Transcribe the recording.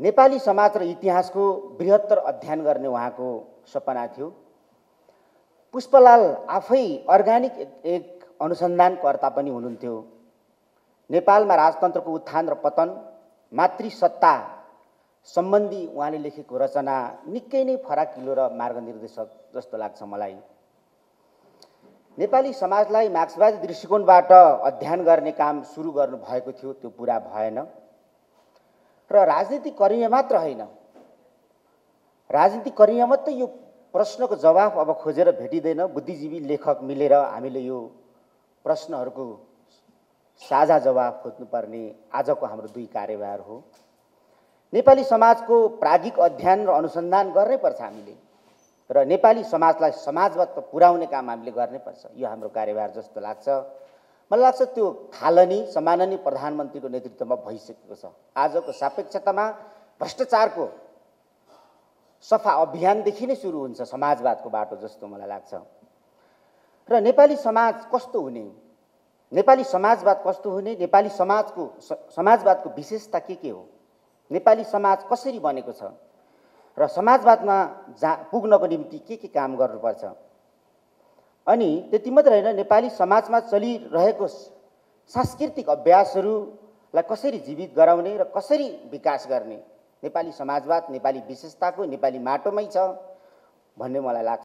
नेपाली समाज र इतिहासको बृहत्तर अध्ययन गर्ने उहाँको सपना थियो। पुष्पलाल आफै अर्ग्यानिक एक अनुसन्धानकर्ता पनि हुनुहुन्थ्यो। नेपालमा राजतन्त्रको उत्थान र पतन मातृसत्ता सम्बन्धी उहाँले लेखेको रचना निकै नै फराकिलो र मार्गनिर्देशक जस्तो लाग्छ मलाई। नेपाली समाजलाई मार्क्सवादी दृष्टिकोणबाट अध्ययन गर्ने काम सुरु गर्नुभएको थियो त्यो पुरा भएन। र राजनीतिक कर्मी मात्र होइन। राजनीतिक कर्मी मात्रै यो प्रश्नको जवाफ अब खोजेर भेटिँदैन। बुद्धिजीवी लेखक मिलेर हामीले यो प्रश्नहरूको साझा जवाफ खोज्नुपर्ने आजको हाम्रो दुई कार्यभार हो। नेपाली समाजको प्रागिक अध्ययन र अनुसन्धान गर्नै पर्छ हामीले र नेपाली समाजलाई समाजवाद पुर्याउने काम हामीले गर्नै पर्छ यो हाम्रो कार्यभार जस्तो लाग्छ। मलाई लाग्छ त्यो थालनी सम्माननीय प्रधानमन्त्रीको नेतृत्वमा भइसकेको छ। आजको सापेक्षतामा भ्रष्टाचारको सफा अभियानदेखि नै सुरु हुन्छ समाजवादको बाटो जस्तो मलाई लाग्छ। र नेपाली समाज कस्तो हुने? नेपाली समाजवाद कस्तो हुने? नेपाली समाजको समाजवादको विशेषता के के हो? नेपाली समाज कसरी बनेको छ? र समाजवादमा जा पुग्नको निम्ति के के काम गर्नुपर्छ? अनि त्यति मात्र होइन नेपाली समाजमा चलिरहेको सांस्कृतिक अभ्यासहरूलाई कसरी जीवित गराउने र कसरी विकास गर्ने? नेपाली समाजवाद नेपाली विशेषताको नेपाली माटोमै छ भन्ने मलाई लाग्छ।